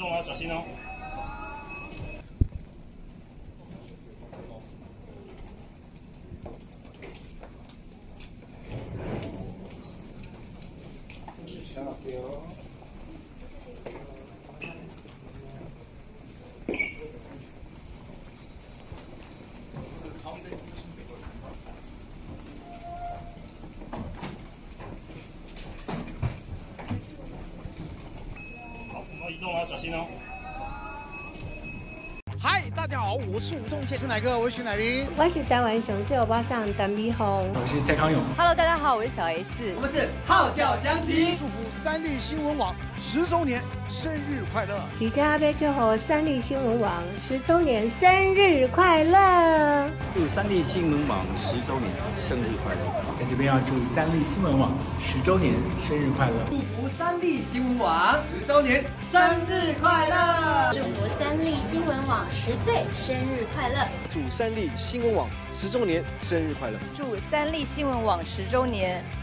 动啊，小心哦。好，我们移动啊，小心哦。嗨，大家好，我是吴宗宪，是哪个？我是徐乃麟。我是台湾雄秀巴上单碧红。我是蔡康永。Hello，大家好，我是小 S。我们是号角响起，祝福三立新闻网十周年生日快乐！李家杯祝贺三立新闻网十周年生日快乐！祝三立新闻网十周年生日快乐！在这边要祝三立新闻网十周年生日快乐！祝福三立新闻网十周年生日快乐！祝福三立新闻网十岁生日快乐！祝三立新闻网十周年生日快乐！祝三立新闻网十周年